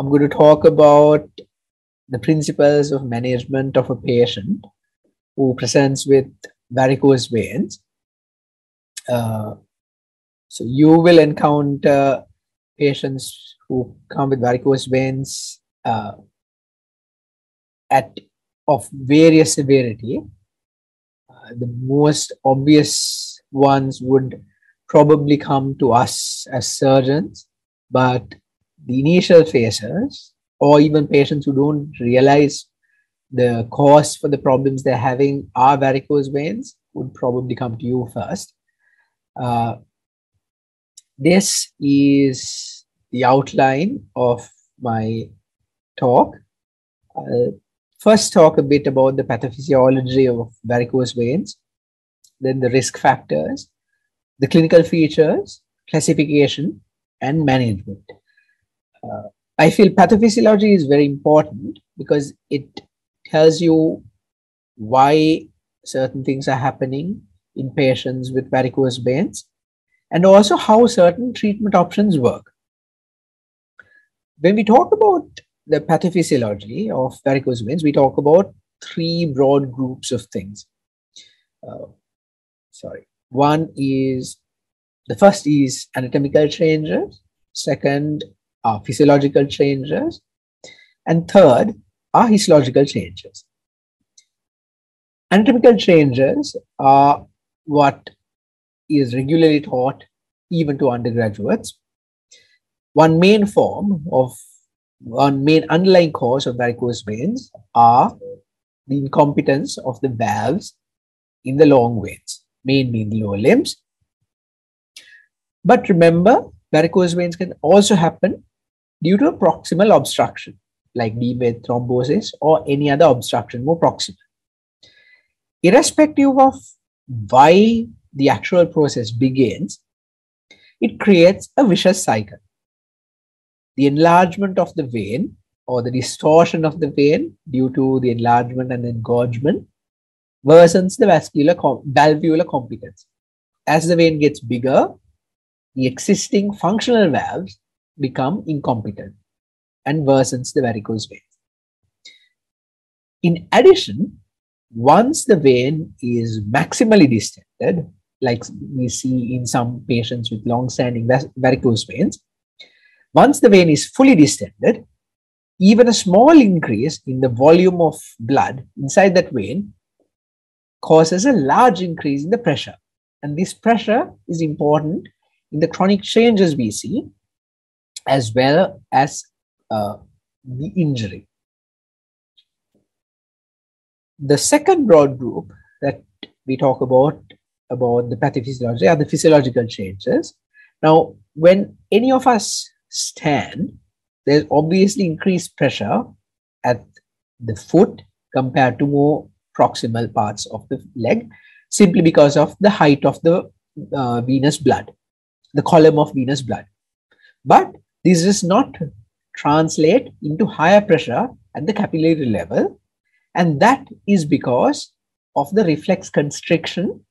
I'm going to talk about the principles of management of a patient who presents with varicose veins. Uh, so you will encounter patients who come with varicose veins uh, at of various severity. Uh, the most obvious ones would probably come to us as surgeons, but the initial phases, or even patients who don't realize the cause for the problems they're having are varicose veins, would probably come to you first. Uh, this is the outline of my talk. I'll first talk a bit about the pathophysiology of varicose veins, then the risk factors, the clinical features, classification, and management. Uh, I feel pathophysiology is very important because it tells you why certain things are happening in patients with varicose veins and also how certain treatment options work. When we talk about the pathophysiology of varicose veins, we talk about three broad groups of things. Uh, sorry. One is the first is anatomical changes, second are physiological changes, and third are histological changes. Anatomical changes are what is regularly taught even to undergraduates. One main form of one main underlying cause of varicose veins are the incompetence of the valves in the long veins, mainly in the lower limbs. But remember, varicose veins can also happen due to a proximal obstruction, like deep vein thrombosis or any other obstruction more proximal. Irrespective of why the actual process begins, it creates a vicious cycle. The enlargement of the vein or the distortion of the vein due to the enlargement and engorgement worsens the vascular com valvular competence. As the vein gets bigger, the existing functional valves become incompetent and worsens the varicose vein. In addition, once the vein is maximally distended, like we see in some patients with long-standing varicose veins, once the vein is fully distended, even a small increase in the volume of blood inside that vein causes a large increase in the pressure. And this pressure is important in the chronic changes we see, as well as uh, the injury. The second broad group that we talk about about the pathophysiology are the physiological changes. Now, when any of us stand, there's obviously increased pressure at the foot compared to more proximal parts of the leg, simply because of the height of the uh, venous blood, the column of venous blood. But this does not translate into higher pressure at the capillary level. And that is because of the reflex constriction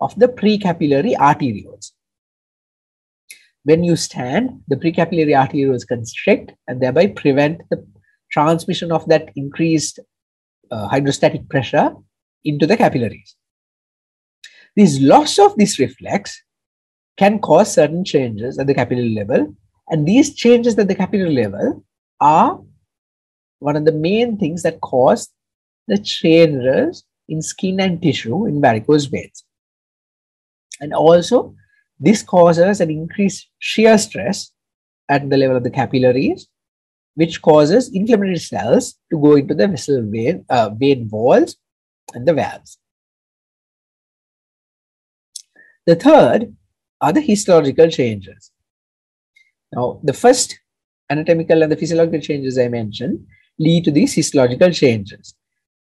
of the precapillary arterioles. When you stand, the precapillary arterioles constrict and thereby prevent the transmission of that increased uh, hydrostatic pressure into the capillaries. This loss of this reflex can cause certain changes at the capillary level and these changes at the capillary level are one of the main things that cause the changes in skin and tissue in varicose veins. And also, this causes an increased shear stress at the level of the capillaries, which causes inflammatory cells to go into the vessel vein, uh, vein walls and the valves. The third are the histological changes. Now, the first anatomical and the physiological changes I mentioned lead to these histological changes.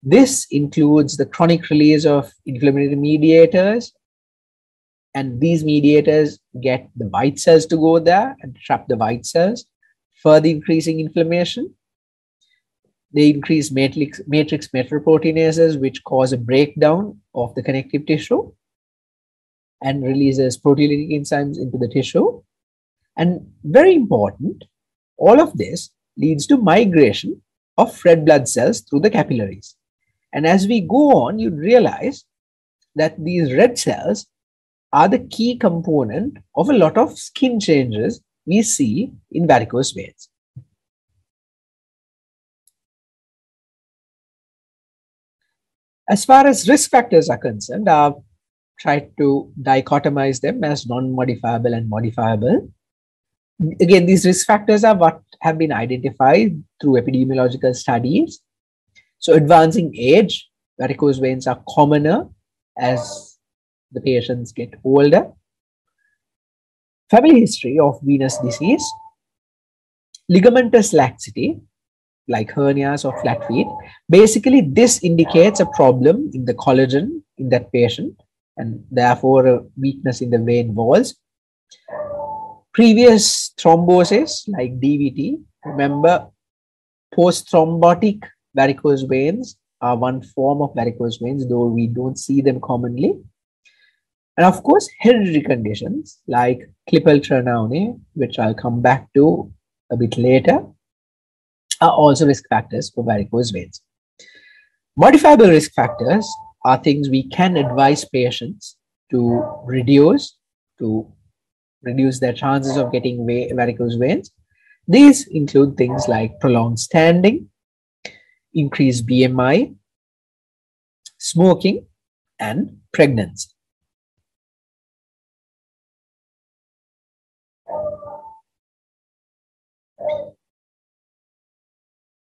This includes the chronic release of inflammatory mediators, and these mediators get the white cells to go there and trap the white cells, further increasing inflammation. They increase matrix, matrix metalloproteinases, which cause a breakdown of the connective tissue and releases proteolytic enzymes into the tissue. And very important, all of this leads to migration of red blood cells through the capillaries. And as we go on, you realize that these red cells are the key component of a lot of skin changes we see in varicose veins. As far as risk factors are concerned, I've tried to dichotomize them as non-modifiable and modifiable. Again, these risk factors are what have been identified through epidemiological studies. So advancing age, varicose veins are commoner as the patients get older. Family history of venous disease, ligamentous laxity, like hernias or flat feet. Basically, this indicates a problem in the collagen in that patient and therefore a weakness in the vein walls. Previous thrombosis like DVT, remember post-thrombotic varicose veins are one form of varicose veins, though we don't see them commonly. And of course, hereditary conditions like Klippel-Trenaunay, which I'll come back to a bit later, are also risk factors for varicose veins. Modifiable risk factors are things we can advise patients to reduce to reduce their chances of getting varicose veins. These include things like prolonged standing, increased BMI, smoking, and pregnancy.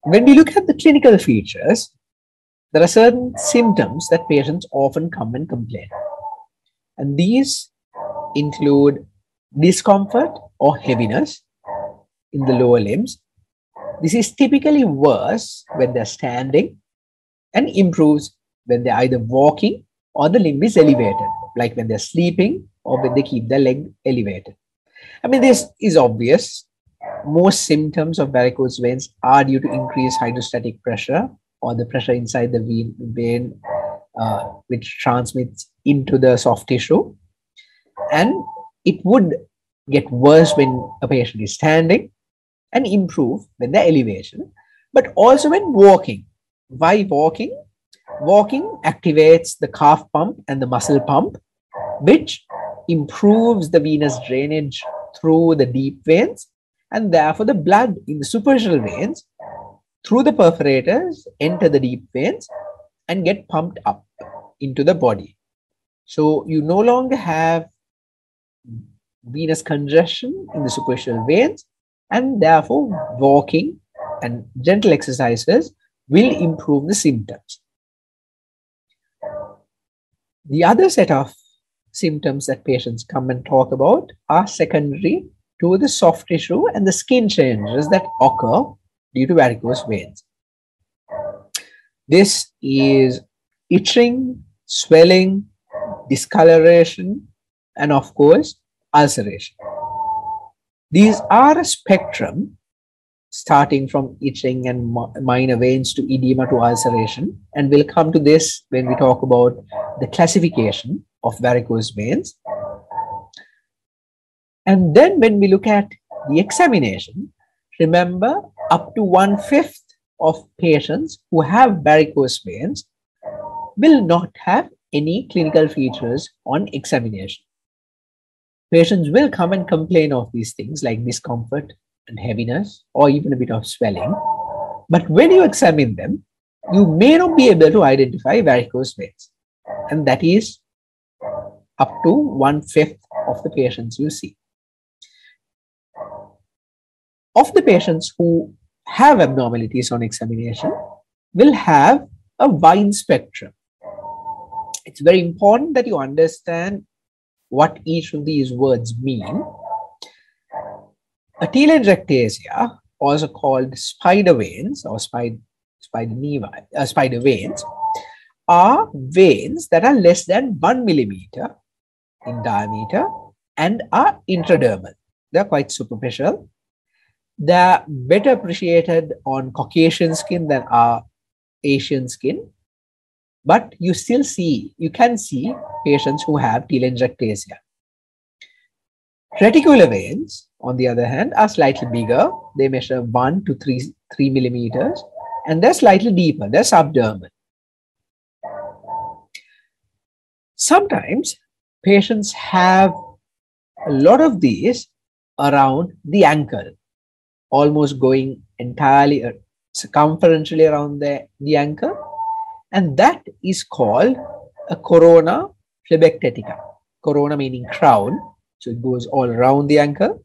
When we look at the clinical features, there are certain symptoms that patients often come and complain. And these include discomfort or heaviness in the lower limbs. This is typically worse when they're standing and improves when they're either walking or the limb is elevated, like when they're sleeping or when they keep their leg elevated. I mean, this is obvious most symptoms of varicose veins are due to increased hydrostatic pressure or the pressure inside the vein, vein uh, which transmits into the soft tissue. And it would get worse when a patient is standing and improve when the elevation, but also when walking. Why walking? Walking activates the calf pump and the muscle pump, which improves the venous drainage through the deep veins and therefore the blood in the superficial veins through the perforators enter the deep veins and get pumped up into the body. So you no longer have venous congestion in the superficial veins and therefore walking and gentle exercises will improve the symptoms. The other set of symptoms that patients come and talk about are secondary to the soft tissue and the skin changes that occur due to varicose veins. This is itching, swelling, discoloration, and of course, ulceration. These are a spectrum starting from itching and minor veins to edema to ulceration. And we'll come to this when we talk about the classification of varicose veins. And then when we look at the examination, remember up to one fifth of patients who have varicose veins will not have any clinical features on examination. Patients will come and complain of these things like discomfort and heaviness or even a bit of swelling. But when you examine them, you may not be able to identify varicose veins. And that is up to one fifth of the patients you see of the patients who have abnormalities on examination will have a wide spectrum. It's very important that you understand what each of these words mean. A telangiectasia, also called spider veins or spider, spider, nevi, uh, spider veins, are veins that are less than one millimeter in diameter and are intradermal. They're quite superficial they're better appreciated on Caucasian skin than our Asian skin. But you still see, you can see patients who have telangiectasia. Reticular veins on the other hand, are slightly bigger. They measure 1 to 3, 3 millimeters and they're slightly deeper. They're subdermal. Sometimes patients have a lot of these around the ankle, almost going entirely uh, circumferentially around the, the ankle. And that is called a corona phlebectatica. Corona meaning crown. So it goes all around the ankle.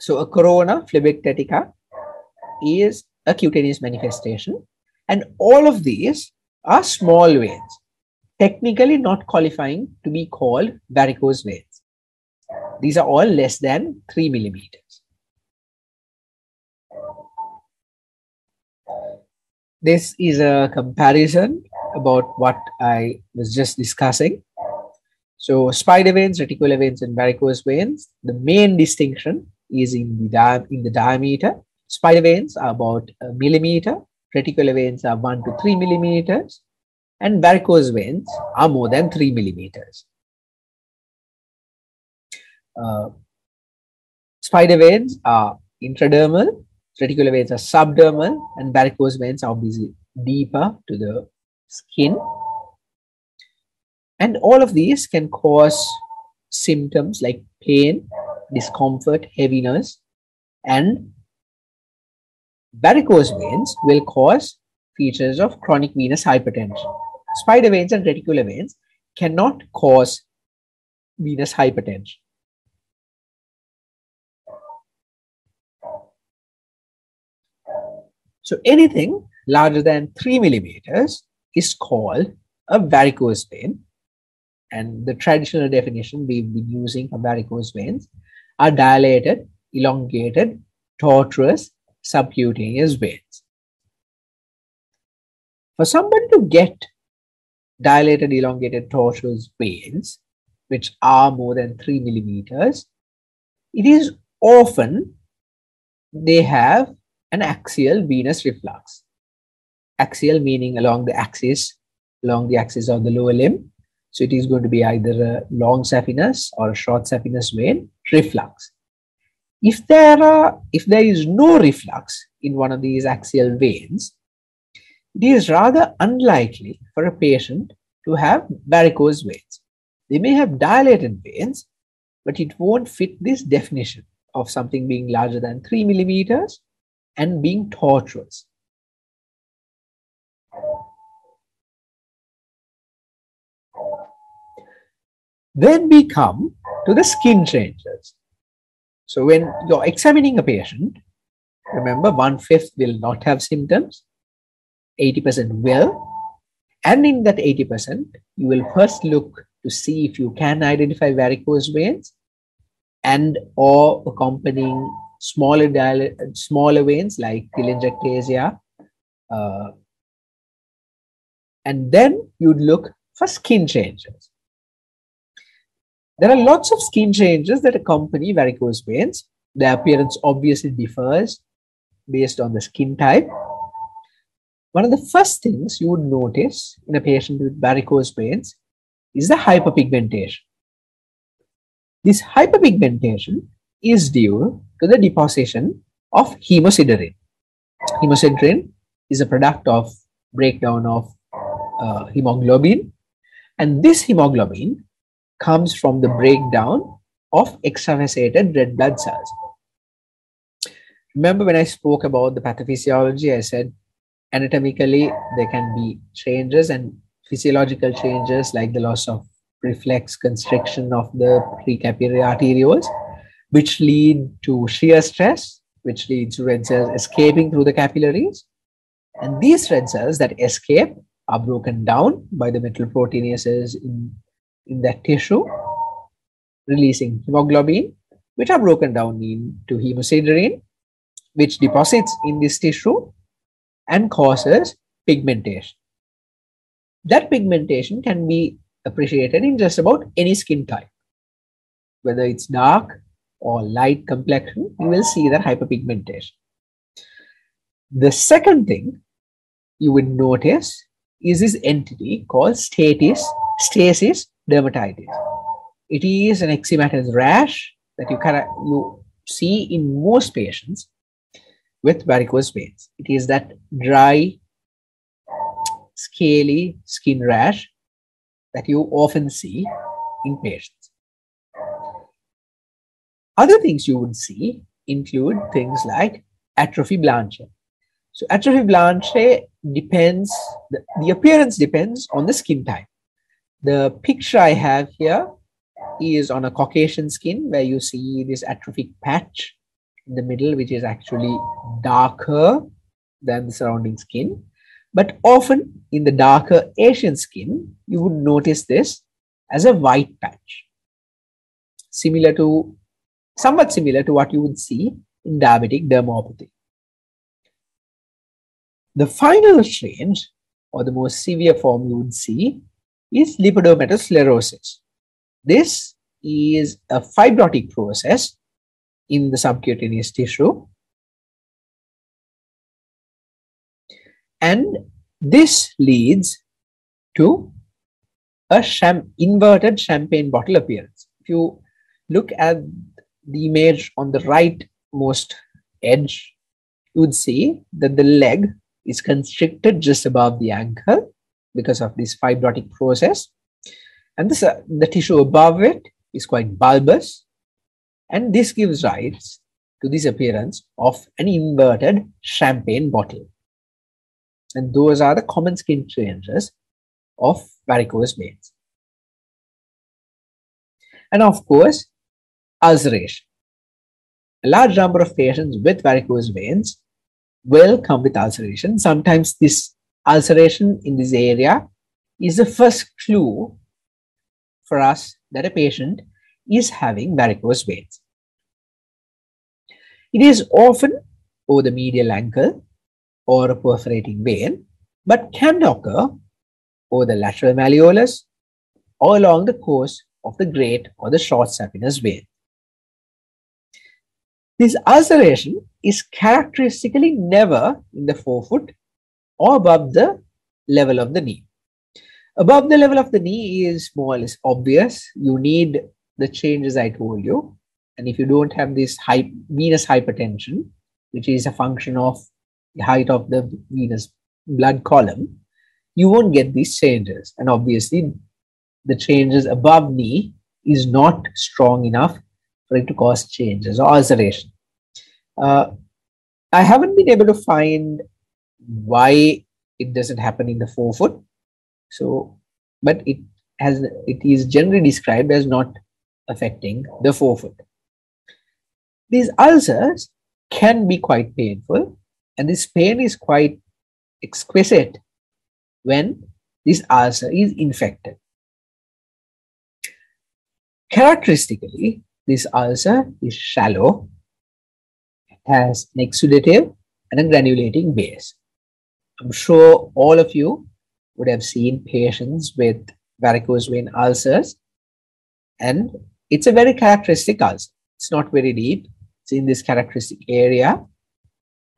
So a corona phlebectatica is a cutaneous manifestation. And all of these are small veins, technically not qualifying to be called varicose veins. These are all less than 3 millimeters. This is a comparison about what I was just discussing. So spider veins, reticular veins, and varicose veins, the main distinction is in the, in the diameter. Spider veins are about a millimeter, reticular veins are 1 to 3 millimeters, and varicose veins are more than 3 millimeters. Uh, spider veins are intradermal, reticular veins are subdermal, and varicose veins are obviously deeper to the skin. And all of these can cause symptoms like pain, discomfort, heaviness, and varicose veins will cause features of chronic venous hypertension. Spider veins and reticular veins cannot cause venous hypertension. So anything larger than 3 millimeters is called a varicose vein. And the traditional definition we've been using for varicose veins are dilated, elongated, tortuous, subcutaneous veins. For someone to get dilated, elongated, tortuous veins, which are more than 3 millimeters, it is often they have an axial venous reflux. Axial meaning along the axis, along the axis of the lower limb. So it is going to be either a long saphenous or a short saphenous vein reflux. If there are, if there is no reflux in one of these axial veins, it is rather unlikely for a patient to have varicose veins. They may have dilated veins, but it won't fit this definition of something being larger than 3 millimeters and being tortuous. Then we come to the skin changes. So when you're examining a patient, remember one fifth will not have symptoms, 80% will. And in that 80%, you will first look to see if you can identify varicose veins and or accompanying smaller dial- smaller veins like telangiectasia. Uh, and then you'd look for skin changes. There are lots of skin changes that accompany varicose veins. The appearance obviously differs based on the skin type. One of the first things you would notice in a patient with varicose veins is the hyperpigmentation. This hyperpigmentation is due to the deposition of hemosiderin. Hemosiderin is a product of breakdown of uh, hemoglobin and this hemoglobin comes from the breakdown of extravasated red blood cells. Remember when I spoke about the pathophysiology, I said anatomically there can be changes and physiological changes like the loss of reflex constriction of the precapillary arterioles, which lead to shear stress, which leads to red cells escaping through the capillaries. And these red cells that escape are broken down by the metalloproteinases in in that tissue, releasing hemoglobin, which are broken down into hemosiderin, which deposits in this tissue and causes pigmentation. That pigmentation can be appreciated in just about any skin type. Whether it's dark or light complexion, you will see that hyperpigmentation. The second thing you would notice is this entity called status, stasis dermatitis. It is an eczematous rash that you of you see in most patients with varicose veins. It is that dry, scaly skin rash that you often see in patients. Other things you would see include things like atrophie blanche. So atrophie blanche depends, the, the appearance depends on the skin type. The picture I have here is on a Caucasian skin where you see this atrophic patch in the middle, which is actually darker than the surrounding skin. But often in the darker Asian skin, you would notice this as a white patch, similar to, somewhat similar to what you would see in diabetic dermopathy. The final change, or the most severe form you would see, is lipidomatous This is a fibrotic process in the subcutaneous tissue. And this leads to a sham inverted champagne bottle appearance. If you look at the image on the rightmost edge, you would see that the leg is constricted just above the ankle because of this fibrotic process. And this, uh, the tissue above it is quite bulbous. And this gives rise to this appearance of an inverted champagne bottle. And those are the common skin changes of varicose veins. And of course, ulceration. A large number of patients with varicose veins will come with ulceration. Sometimes this ulceration in this area is the first clue for us that a patient is having varicose veins. It is often over the medial ankle or a perforating vein, but can occur over the lateral malleolus or along the course of the great or the short saphenous vein. This ulceration is characteristically never in the forefoot or above the level of the knee. Above the level of the knee is more or less obvious. You need the changes I told you. And if you don't have this high, venous hypertension, which is a function of the height of the venous blood column, you won't get these changes. And obviously, the changes above knee is not strong enough for to cause changes or ulceration. Uh, I haven't been able to find why it doesn't happen in the forefoot. So, but it has it is generally described as not affecting the forefoot. These ulcers can be quite painful, and this pain is quite exquisite when this ulcer is infected. Characteristically, this ulcer is shallow, It has an exudative and a granulating base. I'm sure all of you would have seen patients with varicose vein ulcers, and it's a very characteristic ulcer. It's not very deep, it's in this characteristic area.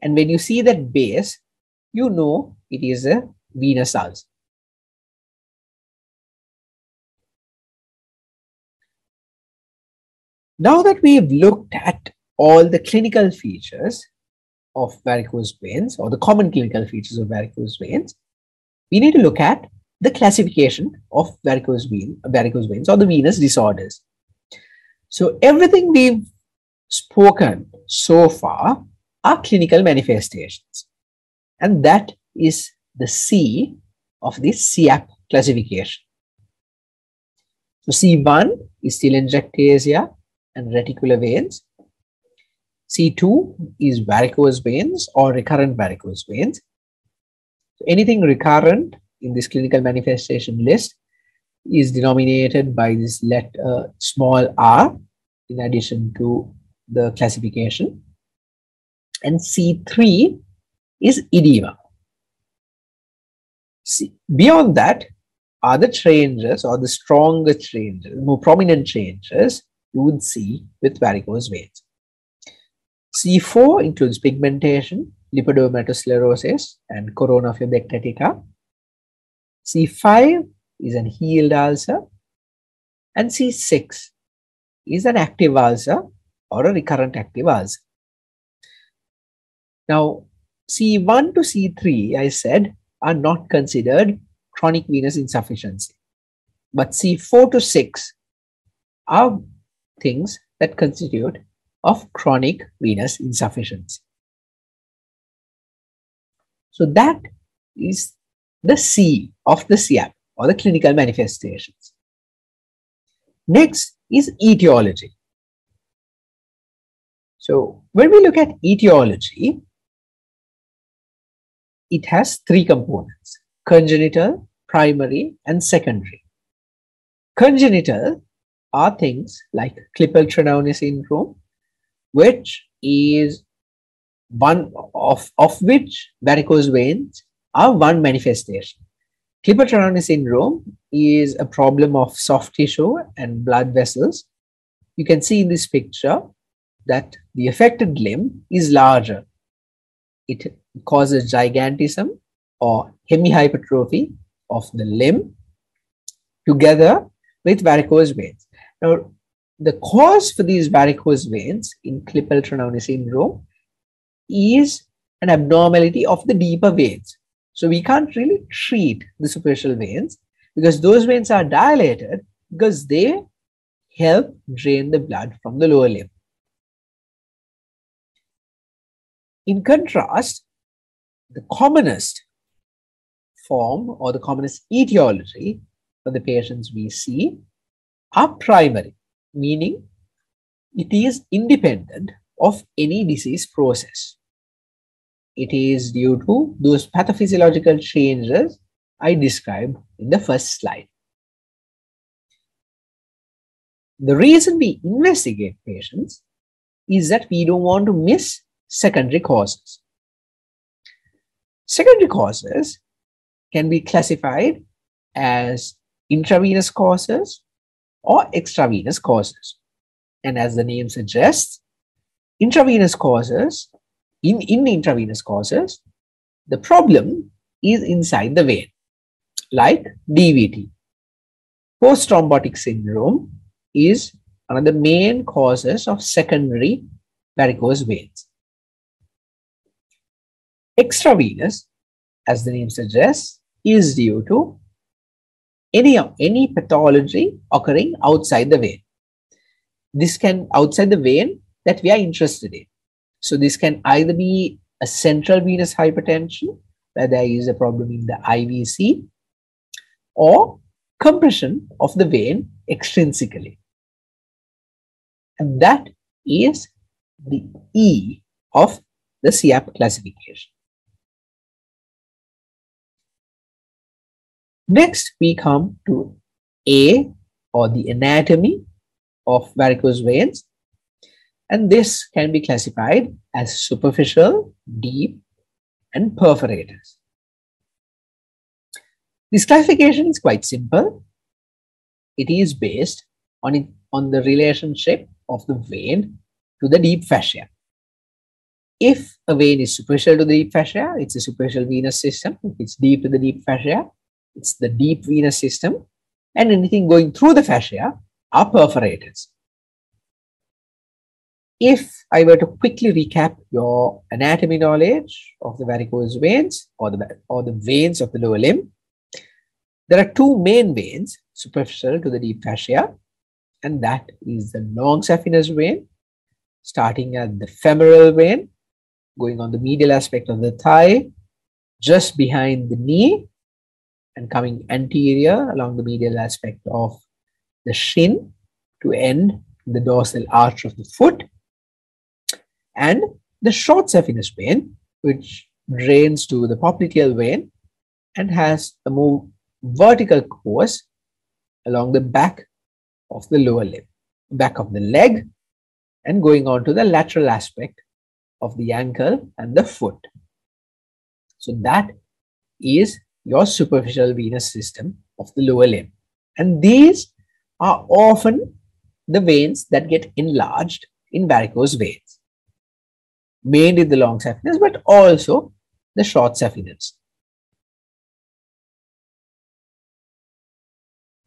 And when you see that base, you know it is a venous ulcer. Now that we've looked at all the clinical features of varicose veins or the common clinical features of varicose veins, we need to look at the classification of varicose, vein, varicose veins or the venous disorders. So everything we've spoken so far are clinical manifestations. And that is the C of this CEAP classification. So C1 is telangiectasia and reticular veins. C2 is varicose veins or recurrent varicose veins. So anything recurrent in this clinical manifestation list is denominated by this letter uh, small r in addition to the classification. And C3 is edema. See, beyond that are the changes or the stronger changes, more prominent changes you would see with varicose veins. C4 includes pigmentation, lipodermatosclerosis, and corona phlebectatica. C5 is an healed ulcer, and C6 is an active ulcer or a recurrent active ulcer. Now, C1 to C3, I said, are not considered chronic venous insufficiency. But C4 to 6 are things that constitute of chronic venous insufficiency. So that is the C of the CEAP or the clinical manifestations. Next is etiology. So when we look at etiology, it has three components, congenital, primary, and secondary. Congenital are things like Klippel-Trenaunay syndrome, which is one of, of which varicose veins are one manifestation. Klippel-Trenaunay syndrome is a problem of soft tissue and blood vessels. You can see in this picture that the affected limb is larger. It causes gigantism or hemihypertrophy of the limb together with varicose veins. Now, the cause for these varicose veins in Klippel-Trenaunay syndrome is an abnormality of the deeper veins. So we can't really treat the superficial veins because those veins are dilated because they help drain the blood from the lower limb. In contrast, the commonest form or the commonest etiology for the patients we see are primary, meaning it is independent of any disease process. It is due to those pathophysiological changes I described in the first slide. The reason we investigate patients is that we don't want to miss secondary causes. Secondary causes can be classified as intravenous causes or extravenous causes. And as the name suggests, intravenous causes, in, in intravenous causes, the problem is inside the vein, like DVT. Post-thrombotic syndrome is one of the main causes of secondary varicose veins. Extravenous, as the name suggests, is due to any, any pathology occurring outside the vein. This can, outside the vein that we are interested in. So this can either be a central venous hypertension, where there is a problem in the IVC, or compression of the vein extrinsically. And that is the E of the CEAP classification. Next, we come to A or the anatomy of varicose veins. And this can be classified as superficial, deep, and perforators. This classification is quite simple. It is based on, it, on the relationship of the vein to the deep fascia. If a vein is superficial to the deep fascia, it's a superficial venous system. If it's deep to the deep fascia, it's the deep venous system, and anything going through the fascia are perforators. If I were to quickly recap your anatomy knowledge of the varicose veins or the, or the veins of the lower limb, there are two main veins superficial to the deep fascia, and that is the long saphenous vein, starting at the femoral vein, going on the medial aspect of the thigh, just behind the knee, and coming anterior along the medial aspect of the shin to end the dorsal arch of the foot and the short saphenous vein which drains to the popliteal vein and has a more vertical course along the back of the lower limb, back of the leg and going on to the lateral aspect of the ankle and the foot. So that is your superficial venous system of the lower limb. And these are often the veins that get enlarged in varicose veins, mainly the long saphenous, but also the short saphenous.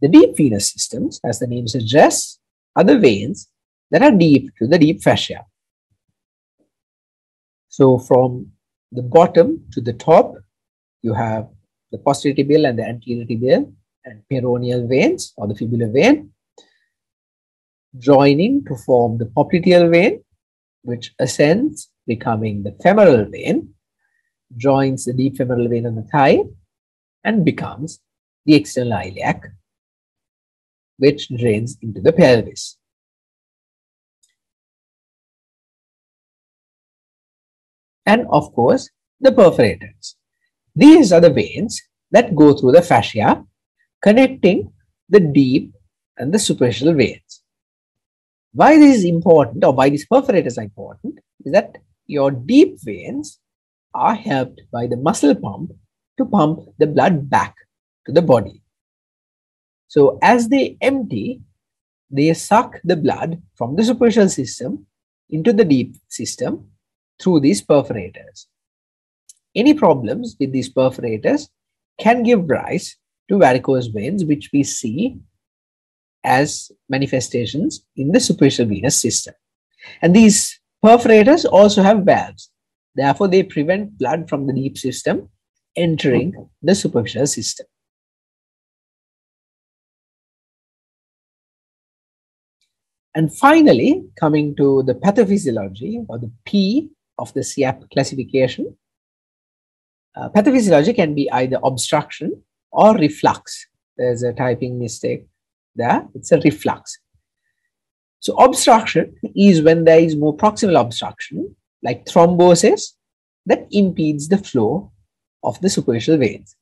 The deep venous systems, as the name suggests, are the veins that are deep to the deep fascia. So from the bottom to the top, you have the posterior tibial and the anterior tibial and peroneal veins or the fibular vein joining to form the popliteal vein, which ascends, becoming the femoral vein, joins the deep femoral vein on the thigh, and becomes the external iliac, which drains into the pelvis. And of course, the perforators. These are the veins that go through the fascia, connecting the deep and the superficial veins. Why this is important or why these perforators are important is that your deep veins are helped by the muscle pump to pump the blood back to the body. So as they empty, they suck the blood from the superficial system into the deep system through these perforators. Any problems with these perforators can give rise to varicose veins, which we see as manifestations in the superficial venous system. And these perforators also have valves. Therefore, they prevent blood from the deep system entering the superficial system. And finally, coming to the pathophysiology or the P of the CEAP classification, uh, pathophysiology can be either obstruction or reflux. There's a typing mistake there, it's a reflux. So obstruction is when there is more proximal obstruction, like thrombosis, that impedes the flow of the superficial veins.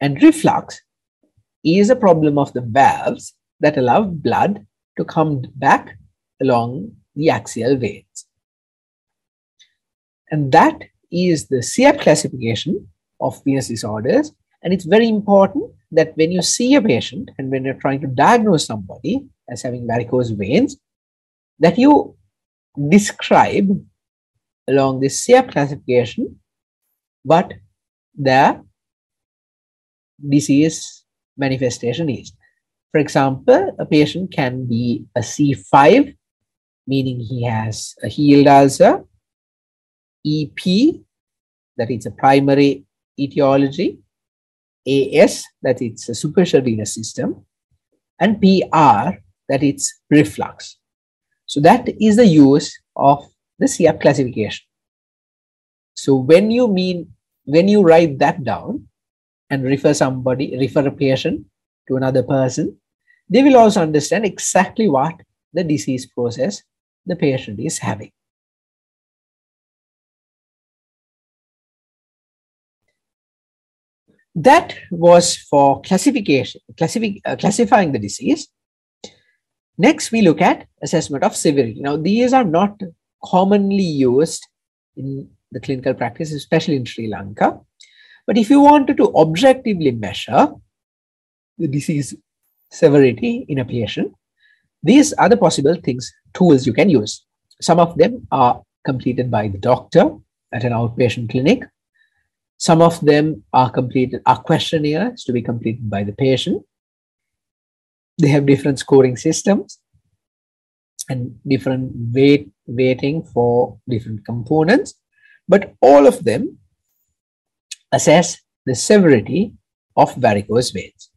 And reflux is a problem of the valves that allow blood to come back along the axial veins. And that is the CEAP classification of venous disorders. And it's very important that when you see a patient and when you're trying to diagnose somebody as having varicose veins, that you describe along this CEAP classification what the disease manifestation is. For example, a patient can be a C5, meaning he has a healed ulcer, EP, that is a primary etiology, AS, that it's a superficial venous system, and PR, that it's reflux. So that is the use of the CEAP classification. So when you mean, when you write that down and refer somebody, refer a patient to another person, they will also understand exactly what the disease process the patient is having. That was for classification, classifi uh, classifying the disease. Next, we look at assessment of severity. Now, these are not commonly used in the clinical practice, especially in Sri Lanka. But if you wanted to objectively measure the disease severity in a patient, these are the possible things, tools you can use. Some of them are completed by the doctor at an outpatient clinic. Some of them are completed, are questionnaires to be completed by the patient. They have different scoring systems and different weight weighting for different components, but all of them assess the severity of varicose veins.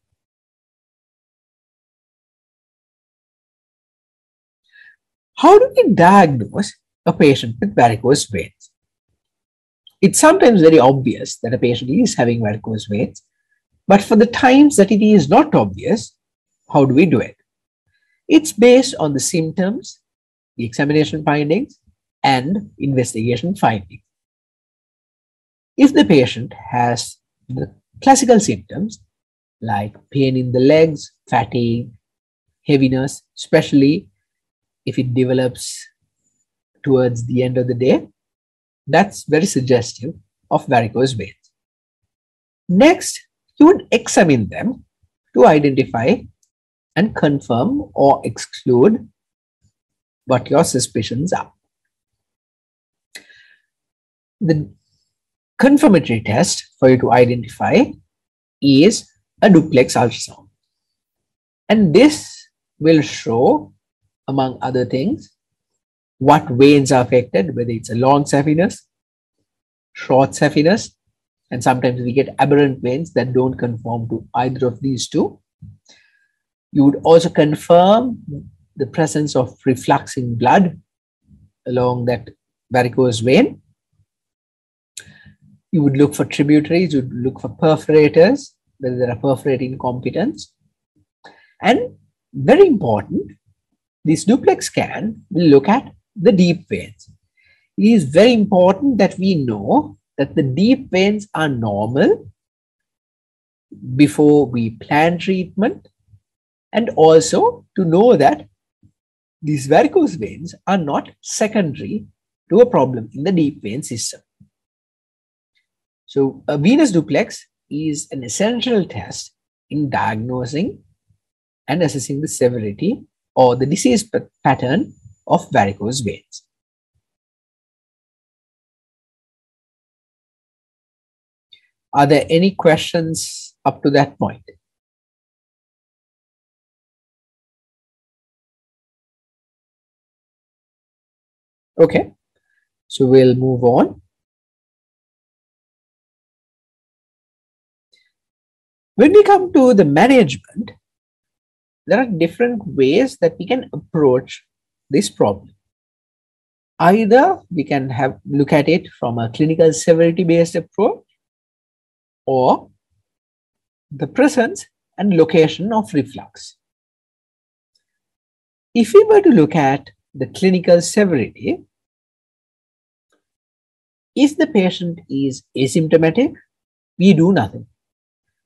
How do we diagnose a patient with varicose veins? It's sometimes very obvious that a patient is having varicose veins, but for the times that it is not obvious, how do we do it? It's based on the symptoms, the examination findings, and investigation findings. If the patient has the classical symptoms like pain in the legs, fatigue, heaviness, especially if it develops towards the end of the day, that's very suggestive of varicose veins. Next, you would examine them to identify and confirm or exclude what your suspicions are. The confirmatory test for you to identify is a duplex ultrasound. And this will show among other things, what veins are affected, whether it's a long saphenous, short saphenous, and sometimes we get aberrant veins that don't conform to either of these two. You would also confirm the presence of refluxing blood along that varicose vein. You would look for tributaries, you would look for perforators, whether there are perforating competence. And very important, this duplex scan will look at the deep veins. It is very important that we know that the deep veins are normal before we plan treatment and also to know that these varicose veins are not secondary to a problem in the deep vein system. So a venous duplex is an essential test in diagnosing and assessing the severity or the disease pattern of varicose veins. Are there any questions up to that point? Okay, so we'll move on. When we come to the management, there are different ways that we can approach this problem. Either we can have look at it from a clinical severity based approach or the presence and location of reflux. If we were to look at the clinical severity, if the patient is asymptomatic, we do nothing.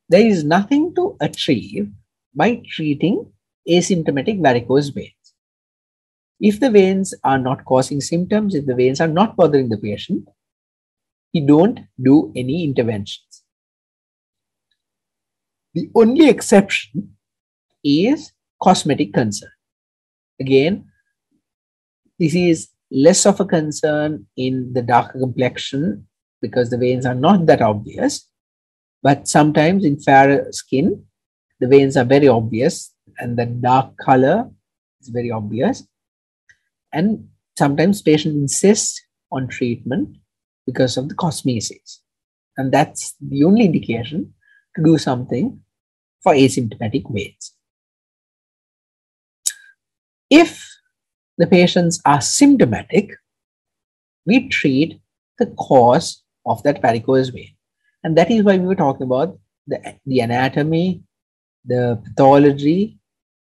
There is nothing to achieve by treating asymptomatic varicose veins. If the veins are not causing symptoms, if the veins are not bothering the patient, we don't do any interventions. The only exception is cosmetic concern. Again, this is less of a concern in the darker complexion because the veins are not that obvious. But sometimes in fair skin, the veins are very obvious and the dark color is very obvious. And sometimes patients insist on treatment because of the cosmesis. And that's the only indication to do something for asymptomatic veins. If the patients are symptomatic, we treat the cause of that varicose vein. And that is why we were talking about the, the anatomy, the pathology,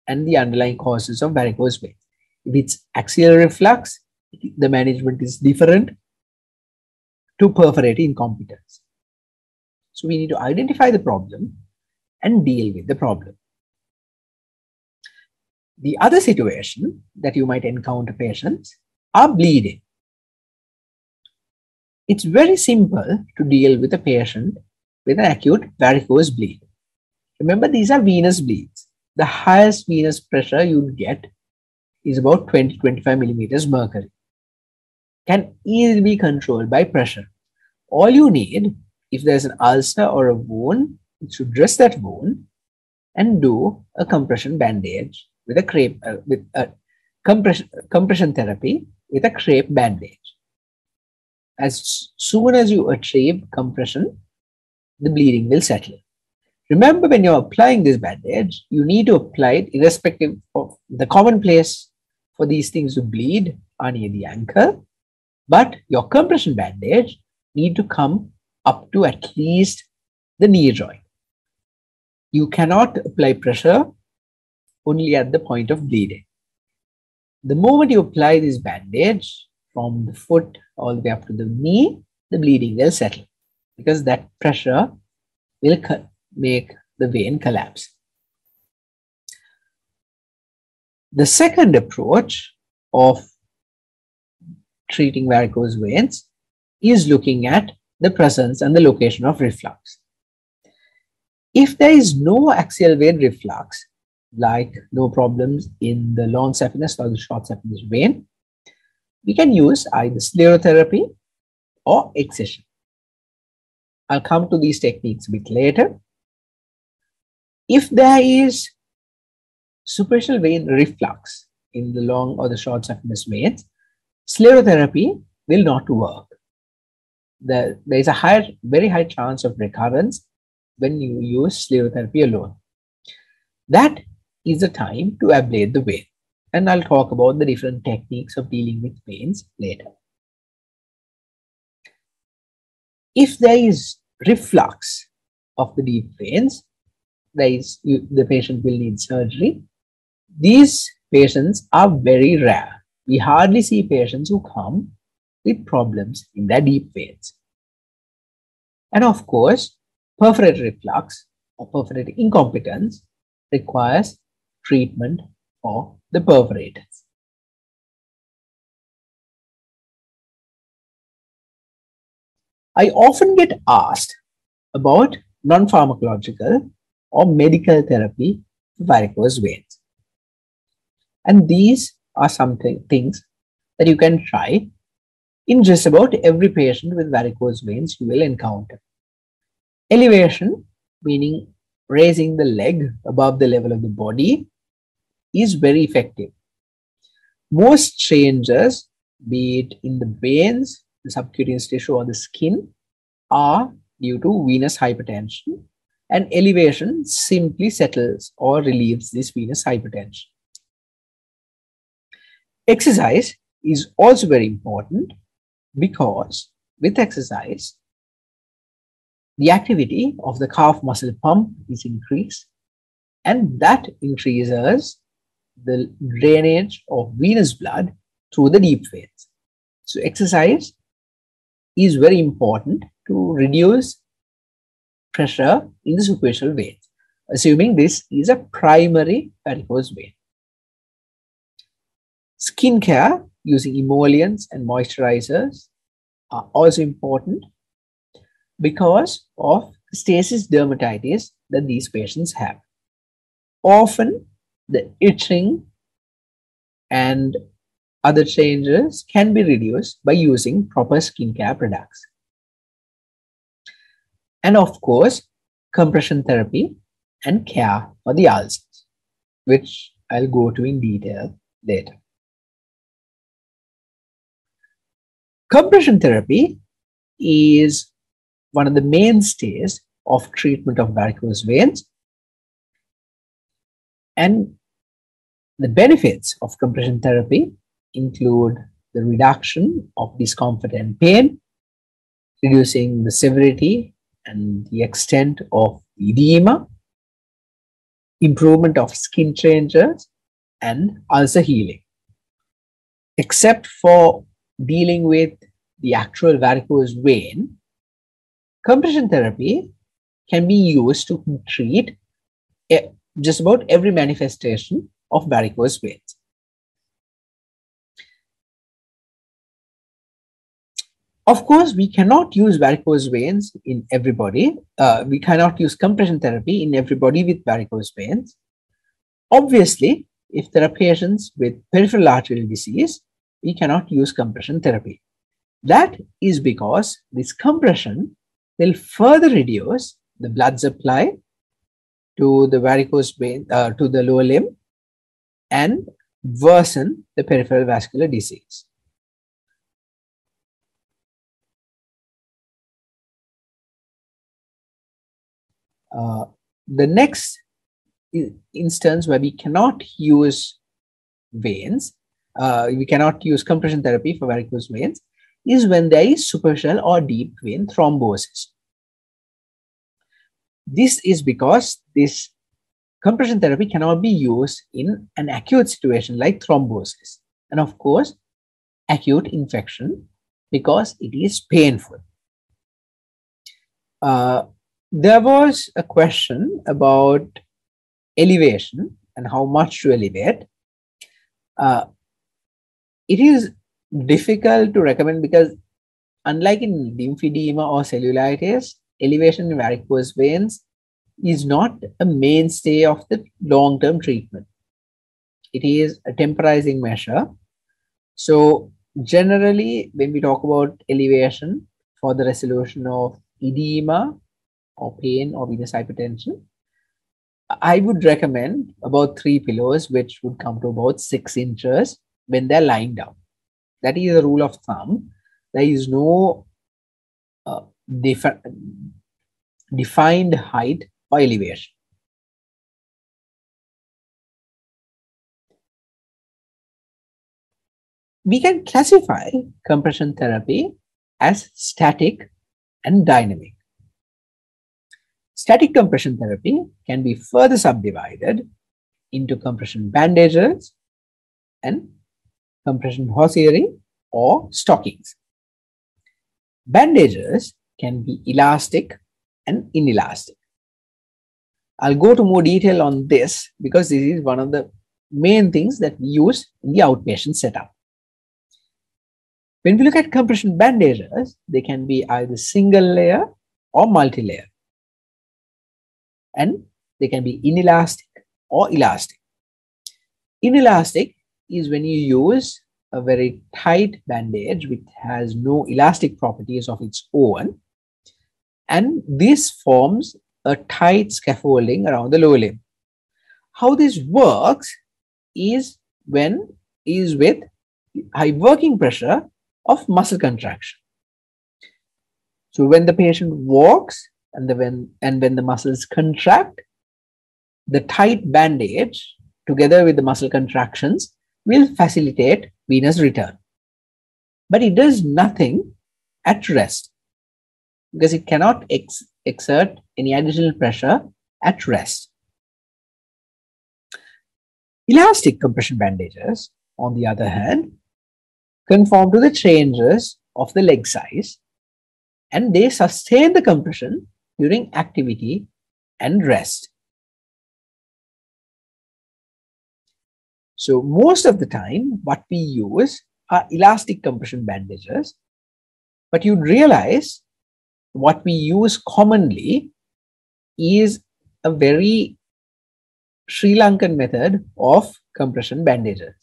and the underlying causes of varicose vein. It's axial reflux, the management is different to perforating incompetence. So we need to identify the problem and deal with the problem. The other situation that you might encounter patients are bleeding. It's very simple to deal with a patient with an acute varicose bleed. Remember, these are venous bleeds. The highest venous pressure you'd get is about 20 25 millimeters mercury. Can easily be controlled by pressure. All you need, if there's an ulcer or a wound, is to dress that wound and do a compression bandage with a crepe uh, with a compression compression therapy with a crepe bandage. As soon as you achieve compression, the bleeding will settle. Remember, when you're applying this bandage, you need to apply it irrespective of the common place for these things to bleed are near the ankle, but your compression bandage need to come up to at least the knee joint. You cannot apply pressure only at the point of bleeding. The moment you apply this bandage from the foot all the way up to the knee, the bleeding will settle because that pressure will make the vein collapse. The second approach of treating varicose veins is looking at the presence and the location of reflux. If there is no axial vein reflux, like no problems in the long saphenous or the short saphenous vein, we can use either sclerotherapy or excision. I'll come to these techniques a bit later. If there is superficial vein reflux in the long or the short saphenous veins, sclerotherapy will not work. The, there is a high, very high chance of recurrence when you use sclerotherapy alone. That is the time to ablate the vein. And I'll talk about the different techniques of dealing with veins later. If there is reflux of the deep veins, there is, you, the patient will need surgery. These patients are very rare. We hardly see patients who come with problems in their deep veins. And of course, perforated reflux or perforated incompetence requires treatment for the perforators. I often get asked about non-pharmacological or medical therapy for varicose veins. And these are something things that you can try in just about every patient with varicose veins you will encounter. Elevation, meaning raising the leg above the level of the body, is very effective. Most changes, be it in the veins, the subcutaneous tissue, or the skin, are due to venous hypertension, and elevation simply settles or relieves this venous hypertension. Exercise is also very important because with exercise, the activity of the calf muscle pump is increased and that increases the drainage of venous blood through the deep veins. So exercise is very important to reduce pressure in the superficial veins, assuming this is a primary varicose vein. Skincare using emollients and moisturizers are also important because of stasis dermatitis that these patients have. Often the itching and other changes can be reduced by using proper skincare products. And of course, compression therapy and care for the ulcers, which I'll go to in detail later. Compression therapy is one of the mainstays of treatment of varicose veins. And the benefits of compression therapy include the reduction of discomfort and pain, reducing the severity and the extent of edema, improvement of skin changes, and ulcer healing. Except for dealing with the actual varicose vein, compression therapy can be used to treat just about every manifestation of varicose veins. Of course, we cannot use varicose veins in everybody. Uh, we cannot use compression therapy in everybody with varicose veins. Obviously, if there are patients with peripheral arterial disease, we cannot use compression therapy. That is because this compression will further reduce the blood supply to the varicose vein, uh, to the lower limb and worsen the peripheral vascular disease. Uh, the next instance where we cannot use veins, uh, we cannot use compression therapy for varicose veins, is when there is superficial or deep vein thrombosis. This is because this compression therapy cannot be used in an acute situation like thrombosis. And of course, acute infection because it is painful. Uh, there was a question about elevation and how much to elevate. Uh, it is difficult to recommend because unlike in lymphedema or cellulitis, elevation in varicose veins is not a mainstay of the long-term treatment. It is a temporizing measure. So generally, when we talk about elevation for the resolution of edema or pain or venous hypertension, I would recommend about three pillows, which would come to about six inches when they're lying down. That is a rule of thumb. There is no uh, defi defined height or elevation. We can classify compression therapy as static and dynamic. Static compression therapy can be further subdivided into compression bandages and compression hosiery or stockings. Bandages can be elastic and inelastic. I'll go to more detail on this because this is one of the main things that we use in the outpatient setup. When we look at compression bandages, they can be either single layer or multi-layer. And they can be inelastic or elastic. Inelastic is when you use a very tight bandage which has no elastic properties of its own. And this forms a tight scaffolding around the lower limb. How this works is when is with high working pressure of muscle contraction. So when the patient walks and the when and when the muscles contract, the tight bandage together with the muscle contractions will facilitate venous return. But it does nothing at rest because it cannot ex exert any additional pressure at rest. Elastic compression bandages, on the other hand, conform to the changes of the leg size and they sustain the compression during activity and rest. So most of the time, what we use are elastic compression bandages, but you'd realize what we use commonly is a very Sri Lankan method of compression bandages.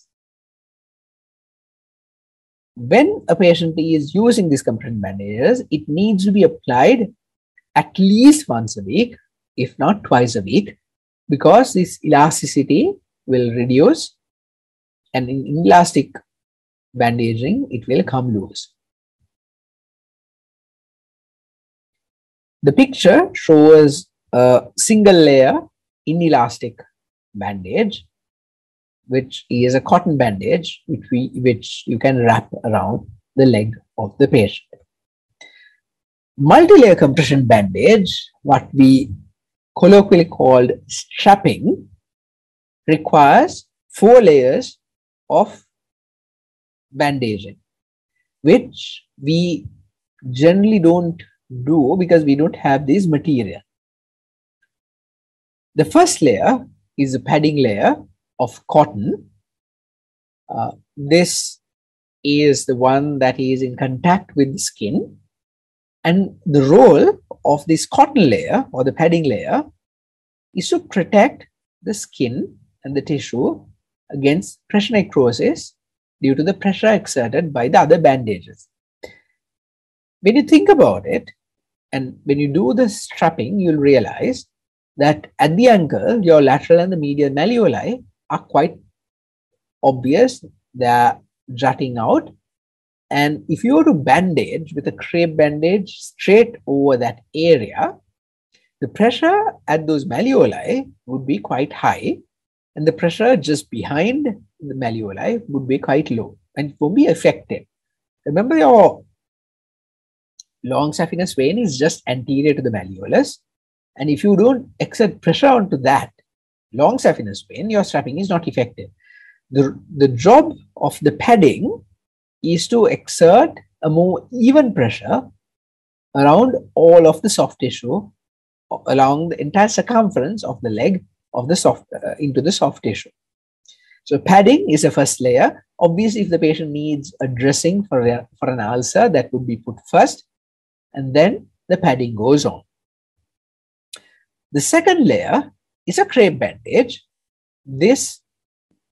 When a patient is using these compression bandages, it needs to be applied at least once a week, if not twice a week, because this elasticity will reduce and in elastic bandaging, it will come loose. The picture shows a single layer inelastic bandage, which is a cotton bandage, which, we, which you can wrap around the leg of the patient. Multi-layer compression bandage, what we colloquially called strapping, requires four layers of bandaging, which we generally don't do because we don't have this material. The first layer is a padding layer of cotton. Uh, this is the one that is in contact with the skin. And the role of this cotton layer or the padding layer is to protect the skin and the tissue against pressure necrosis due to the pressure exerted by the other bandages. When you think about it, and when you do the strapping, you'll realize that at the ankle, your lateral and the medial malleoli are quite obvious. They're jutting out. And if you were to bandage with a crepe bandage straight over that area, the pressure at those malleoli would be quite high and the pressure just behind the malleoli would be quite low and it won't be effective. Remember your long saphenous vein is just anterior to the malleolus. And if you don't exert pressure onto that long saphenous vein, your strapping is not effective. The, the job of the padding is to exert a more even pressure around all of the soft tissue along the entire circumference of the leg of the soft uh, into the soft tissue. So padding is the first layer. Obviously, if the patient needs a dressing for, a, for an ulcer, that would be put first, and then the padding goes on. The second layer is a crepe bandage. This,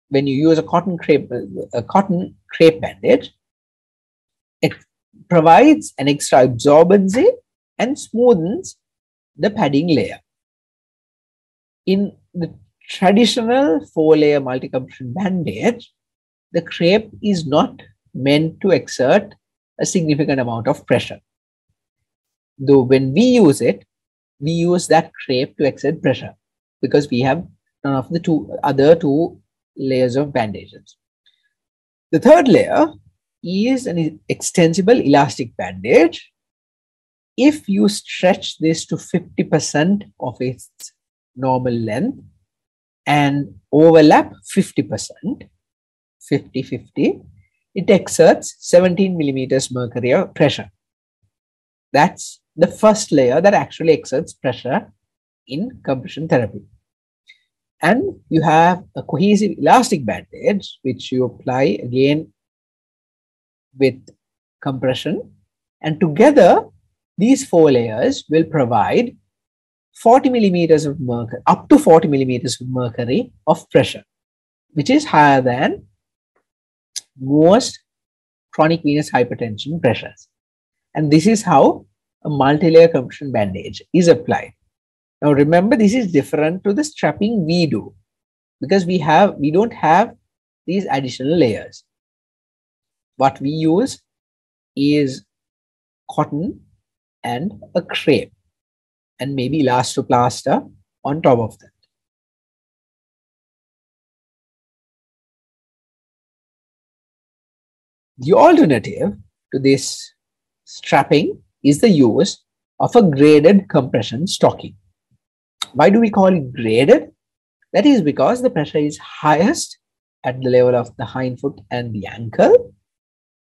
when you use a cotton crepe, a cotton crepe bandage, it provides an extra absorbency and smoothens the padding layer. In the traditional four-layer multi-compression bandage, the crepe is not meant to exert a significant amount of pressure. Though when we use it, we use that crepe to exert pressure because we have none of the two other two layers of bandages. The third layer is an extensible elastic bandage. If you stretch this to 50% of its normal length and overlap 50%, 50 50, it exerts 17 millimeters mercury of pressure. That's the first layer that actually exerts pressure in compression therapy. And you have a cohesive elastic bandage, which you apply again with compression. And together, these four layers will provide 40 millimeters of mercury, up to 40 millimeters of mercury of pressure, which is higher than most chronic venous hypertension pressures. And this is how a multi-layer compression bandage is applied. Now remember, this is different to the strapping we do because we have we don't have these additional layers. What we use is cotton and a crepe and maybe elastoplaster on top of that. The alternative to this strapping is the use of a graded compression stocking. Why do we call it graded? That is because the pressure is highest at the level of the hind foot and the ankle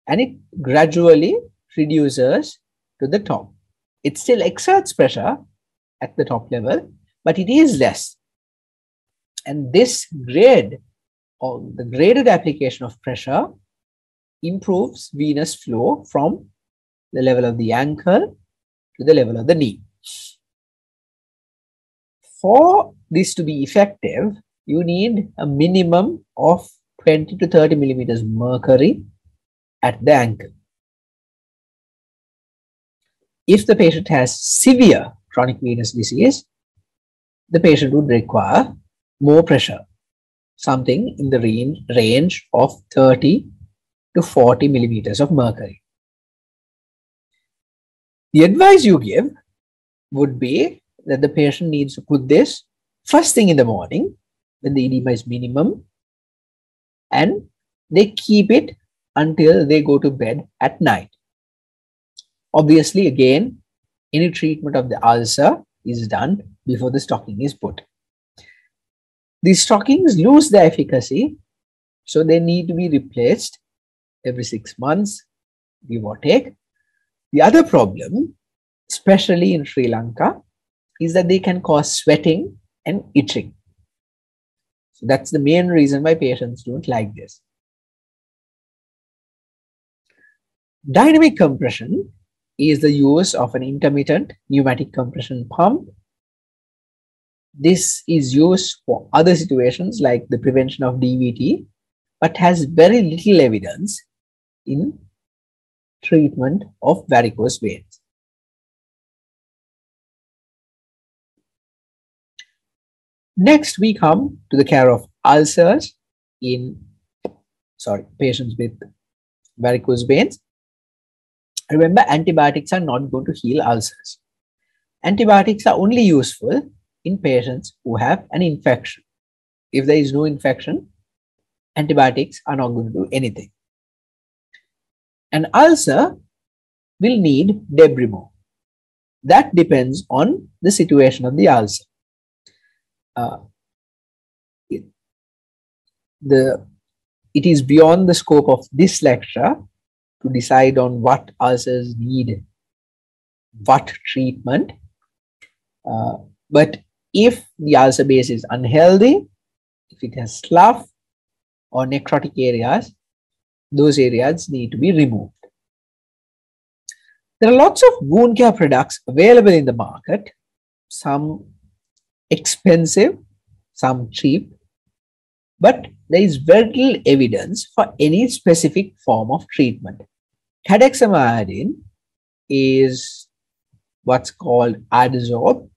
and it gradually reduces to the top. It still exerts pressure at the top level, but it is less. And this grade or the graded application of pressure improves venous flow from the level of the ankle to the level of the knee. For this to be effective, you need a minimum of 20 to 30 millimeters mercury at the ankle. If the patient has severe chronic venous disease, the patient would require more pressure, something in the range, of 30 to 40 millimeters of mercury. The advice you give would be that the patient needs to put this first thing in the morning when the edema is minimum and they keep it until they go to bed at night. Obviously, again, any treatment of the ulcer is done before the stocking is put. These stockings lose their efficacy, so they need to be replaced every six months, give or take. The other problem, especially in Sri Lanka, is that they can cause sweating and itching. So that's the main reason why patients don't like this. Dynamic compression is the use of an intermittent pneumatic compression pump. This is used for other situations like the prevention of DVT, but has very little evidence in treatment of varicose veins. Next, we come to the care of ulcers in, sorry, patients with varicose veins. Remember, antibiotics are not going to heal ulcers. Antibiotics are only useful in patients who have an infection. If there is no infection, antibiotics are not going to do anything. An ulcer will need debris. That depends on the situation of the ulcer. Uh, it, the, it is beyond the scope of this lecture to decide on what ulcers need what treatment. Uh, but if the ulcer base is unhealthy, if it has slough or necrotic areas, those areas need to be removed. There are lots of wound care products available in the market, some expensive, some cheap, but there is very little evidence for any specific form of treatment. Cadexamycin is what's called iodosorb.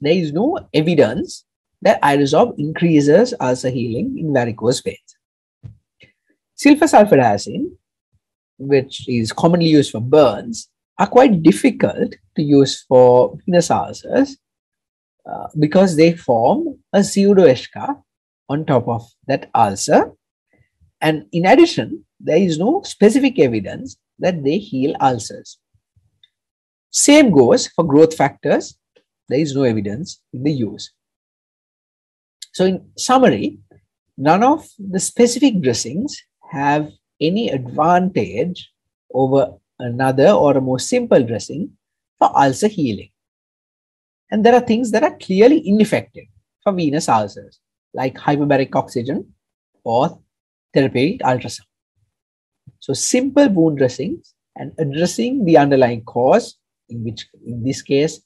There is no evidence that Iodosorb increases ulcer healing in varicose veins. Sulfasulfadiazine, which is commonly used for burns, are quite difficult to use for venous ulcers uh, because they form a pseudo eschar on top of that ulcer. And in addition, there is no specific evidence that they heal ulcers. Same goes for growth factors. There is no evidence in the use. So in summary, none of the specific dressings have any advantage over another or a more simple dressing for ulcer healing. And there are things that are clearly ineffective for venous ulcers, like hyperbaric oxygen or therapeutic ultrasound. So simple wound dressings and addressing the underlying cause, in which in this case,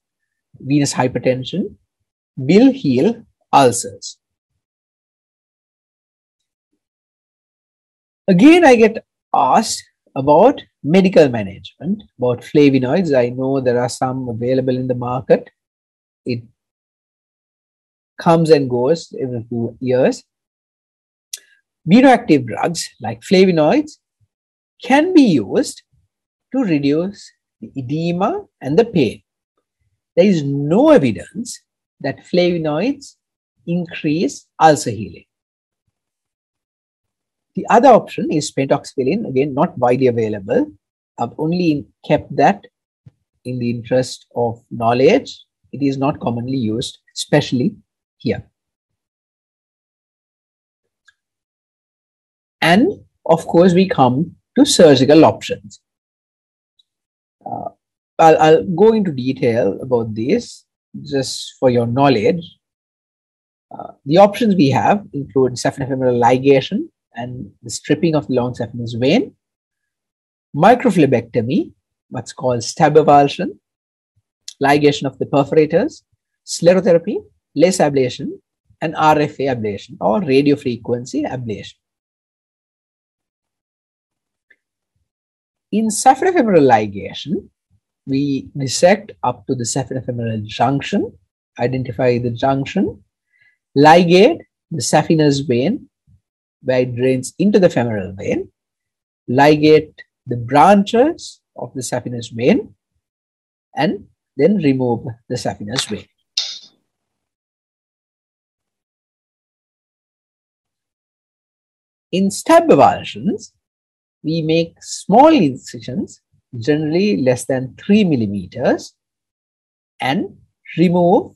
venous hypertension, will heal ulcers. Again, I get asked about medical management, about flavonoids. I know there are some available in the market. It comes and goes every few years. Bioactive drugs like flavonoids can be used to reduce the edema and the pain. There is no evidence that flavonoids increase ulcer healing. The other option is pentoxifylline, again, not widely available. I've only kept that in the interest of knowledge. It is not commonly used, especially here. And of course, we come to surgical options. Uh, I'll, I'll go into detail about this just for your knowledge. Uh, the options we have include saphenofemoral ligation, and the stripping of the long saphenous vein, microphlebectomy, what's called stab avulsion, ligation of the perforators, sclerotherapy, laser ablation, and RFA ablation or radiofrequency ablation. In saphenofemoral ligation, we dissect up to the saphenofemoral junction, identify the junction, ligate the saphenous vein where it drains into the femoral vein, ligate the branches of the saphenous vein, and then remove the saphenous vein. In stab avulsions, we make small incisions, generally less than 3 millimeters, and remove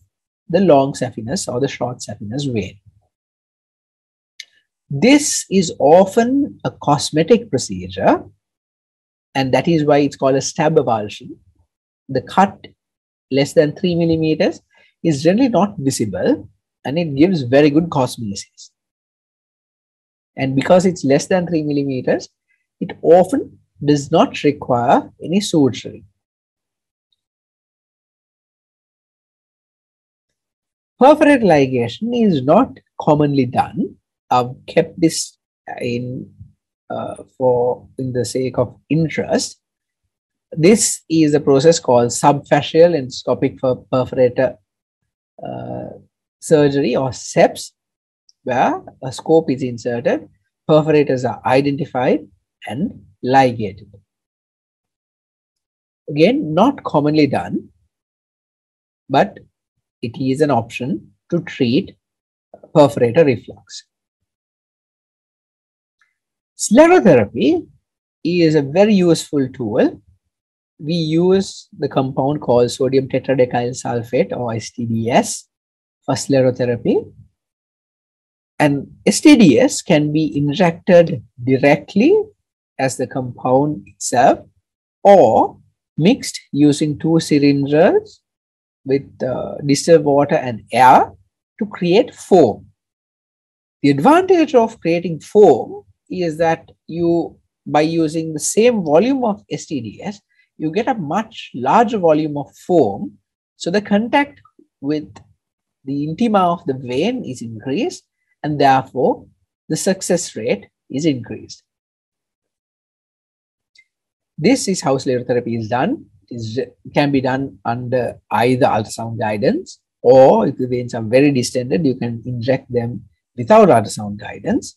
the long saphenous or the short saphenous vein. This is often a cosmetic procedure, and that is why it's called a stab avulsion. The cut less than 3 millimeters is generally not visible and it gives very good cosmesis. And because it's less than 3 millimeters, it often does not require any surgery. Perforate ligation is not commonly done I've kept this in uh, for in the sake of interest. This is a process called subfascial endoscopic perforator uh, surgery or SEPS, where a scope is inserted, perforators are identified and ligated. Again, not commonly done, but it is an option to treat perforator reflux. Sclerotherapy is a very useful tool. We use the compound called sodium tetradecyl sulfate or STDS for sclerotherapy. And STDS can be injected directly as the compound itself or mixed using two syringes with uh, distilled water and air to create foam. The advantage of creating foam is that you, by using the same volume of STDS, you get a much larger volume of foam. So the contact with the intima of the vein is increased and therefore the success rate is increased. This is how sclerotherapy is done. It can be done under either ultrasound guidance or if the veins are very distended, you can inject them without ultrasound guidance.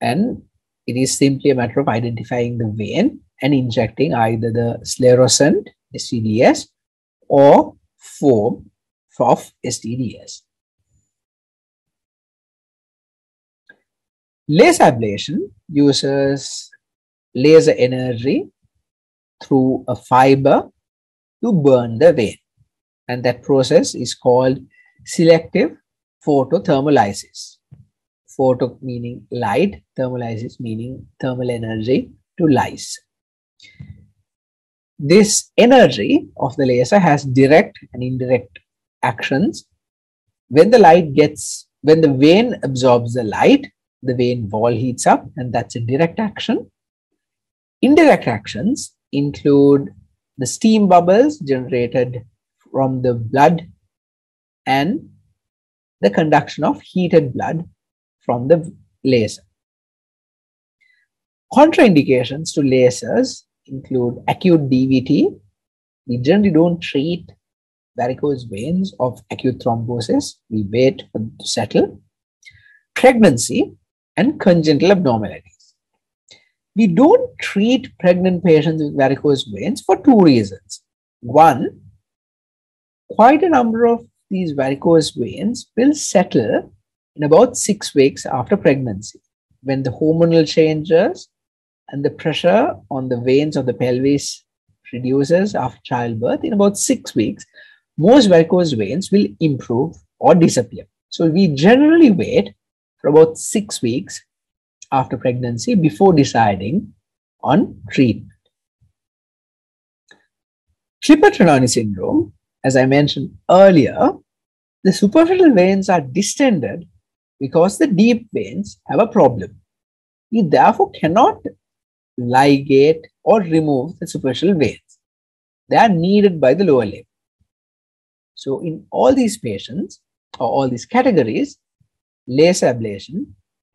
And it is simply a matter of identifying the vein and injecting either the sclerosant STDS or foam of STDS. Laser ablation uses laser energy through a fiber to burn the vein. And that process is called selective photothermolysis. Photo meaning light, thermolysis meaning thermal energy to lyse. This energy of the laser has direct and indirect actions. When the light gets, when the vein absorbs the light, the vein wall heats up and that's a direct action. Indirect actions include the steam bubbles generated from the blood and the conduction of heated blood from the laser. Contraindications to lasers include acute DVT. We generally don't treat varicose veins of acute thrombosis. We wait for them to settle. Pregnancy and congenital abnormalities. We don't treat pregnant patients with varicose veins for two reasons. One, quite a number of these varicose veins will settle in about six weeks after pregnancy when the hormonal changes and the pressure on the veins of the pelvis reduces after childbirth in about six weeks most varicose veins will improve or disappear so we generally wait for about six weeks after pregnancy before deciding on treatment. Klippel-Trenaunay syndrome, as I mentioned earlier, the superficial veins are distended because the deep veins have a problem. We therefore cannot ligate or remove the superficial veins. They are needed by the lower limb. So in all these patients or all these categories, laser ablation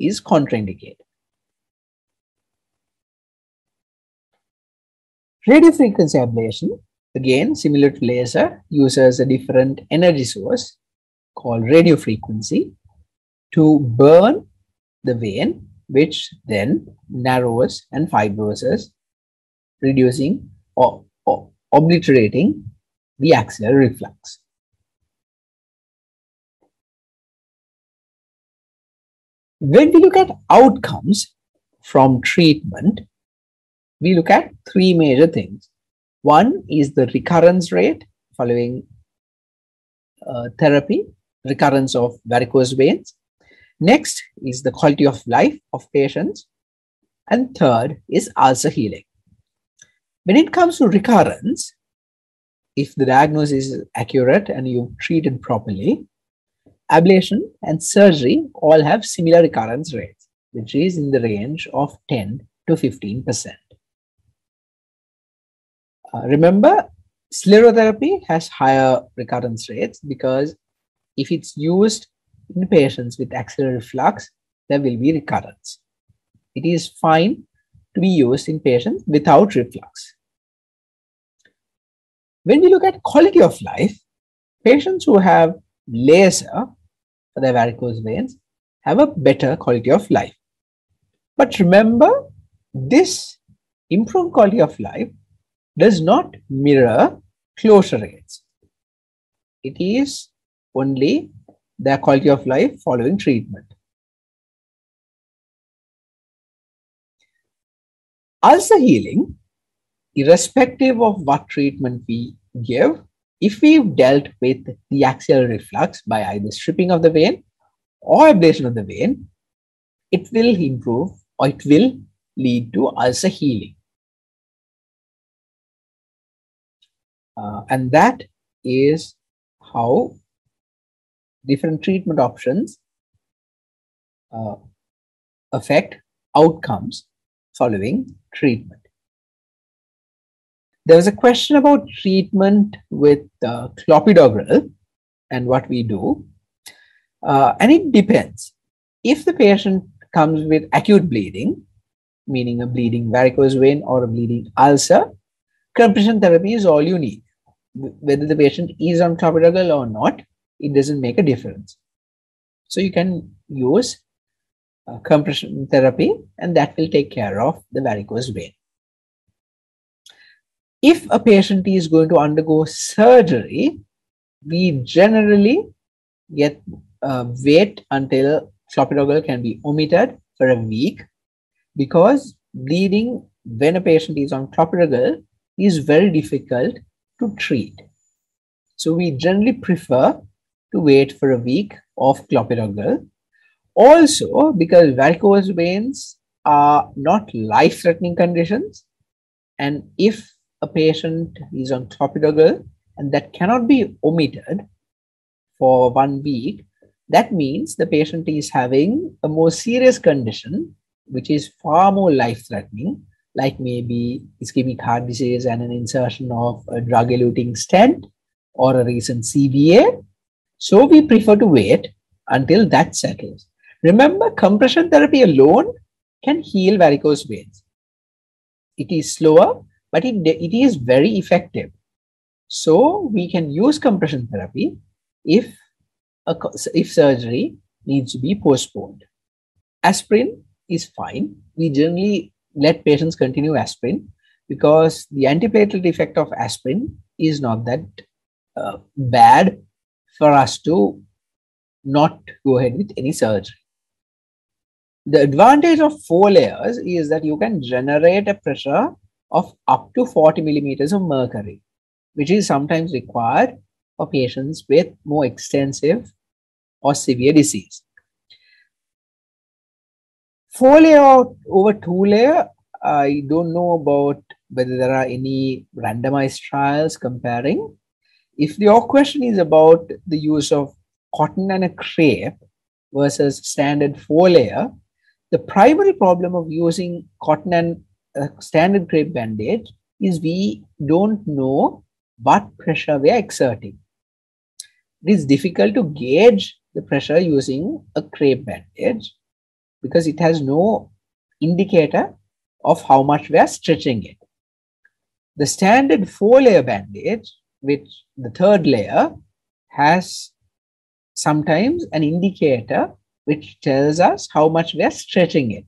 is contraindicated. Radiofrequency ablation, again similar to laser, uses a different energy source called radiofrequency to burn the vein, which then narrows and fibroses, reducing or, or obliterating the axial reflux. When we look at outcomes from treatment, we look at three major things. One is the recurrence rate following uh, therapy, recurrence of varicose veins. Next is the quality of life of patients. And third is ulcer healing. When it comes to recurrence, if the diagnosis is accurate and you've treated properly, Ablation and surgery all have similar recurrence rates, which is in the range of 10 to 15%. Uh, remember, sclerotherapy has higher recurrence rates because if it's used in patients with axial reflux, there will be recurrence. It is fine to be used in patients without reflux. When we look at quality of life, patients who have laser for their varicose veins have a better quality of life. But remember, this improved quality of life does not mirror closure rates. It is only their quality of life following treatment. Ulcer healing, irrespective of what treatment we give, if we've dealt with the axial reflux by either stripping of the vein or ablation of the vein, it will improve or it will lead to ulcer healing. Uh, and that is how different treatment options uh, affect outcomes following treatment. There was a question about treatment with uh, clopidogrel and what we do. Uh, and it depends. If the patient comes with acute bleeding, meaning a bleeding varicose vein or a bleeding ulcer, compression therapy is all you need. whether the patient is on clopidogrel or not, it doesn't make a difference. So you can use uh, compression therapy and that will take care of the varicose vein. If a patient is going to undergo surgery, we generally get uh, wait until clopidogrel can be omitted for a week because bleeding when a patient is on clopidogrel is very difficult to treat. So we generally prefer to wait for a week of clopidogrel. Also, because varicose veins are not life-threatening conditions, and if a patient is on clopidogrel and that cannot be omitted for one week, that means the patient is having a more serious condition, which is far more life-threatening, like maybe ischemic heart disease and an insertion of a drug-eluting stent or a recent CVA. So we prefer to wait until that settles. Remember, compression therapy alone can heal varicose veins. It is slower, but it, it is very effective. So we can use compression therapy if, a, if surgery needs to be postponed. Aspirin is fine. We generally let patients continue aspirin because the antiplatelet effect of aspirin is not that uh, bad for us to not go ahead with any surgery. The advantage of four layers is that you can generate a pressure of up to 40 millimeters of mercury, which is sometimes required for patients with more extensive or severe disease. Four layer over two layer, I don't know about whether there are any randomized trials comparing. If your question is about the use of cotton and a crepe versus standard four layer, the primary problem of using cotton and a standard crepe bandage is we don't know what pressure we are exerting. It is difficult to gauge the pressure using a crepe bandage because it has no indicator of how much we are stretching it. The standard four layer bandage, which the third layer has sometimes an indicator which tells us how much we are stretching it.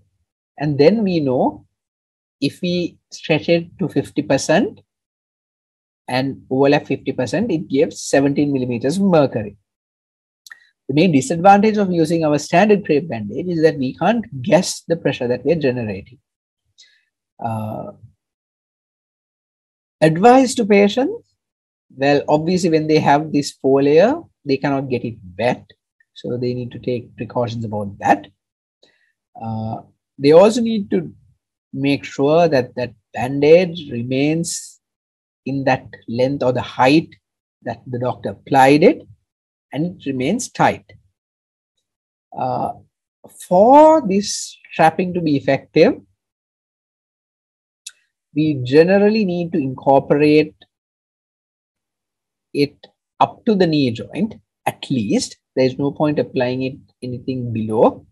And then we know if we stretch it to 50% and overlap 50%, it gives 17 millimeters of mercury. The main disadvantage of using our standard crepe bandage is that we can't guess the pressure that we're generating. Uh, advice to patients, well, obviously when they have this four layer, they cannot get it wet. So they need to take precautions about that. Uh, they also need to make sure that that bandage remains in that length or the height that the doctor applied it and it remains tight. Uh, for this strapping to be effective, we generally need to incorporate it up to the knee joint at least. There's no point applying it anything below.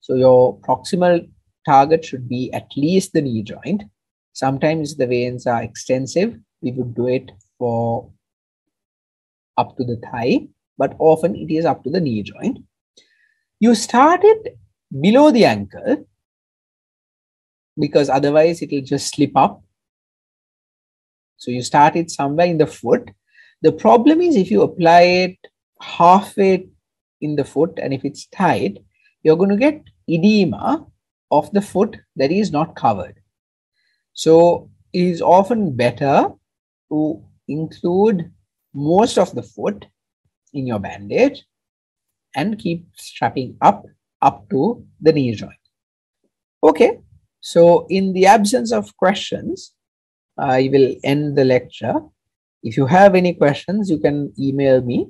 So your proximal target should be at least the knee joint. Sometimes the veins are extensive. We would do it for up to the thigh but often it is up to the knee joint. You start it below the ankle because otherwise it will just slip up. So you start it somewhere in the foot. The problem is if you apply it halfway in the foot and if it's tight, you're going to get edema of the foot that is not covered. So it is often better to include most of the foot in your bandage and keep strapping up up to the knee joint. Okay, so in the absence of questions, I will end the lecture. If you have any questions, you can email me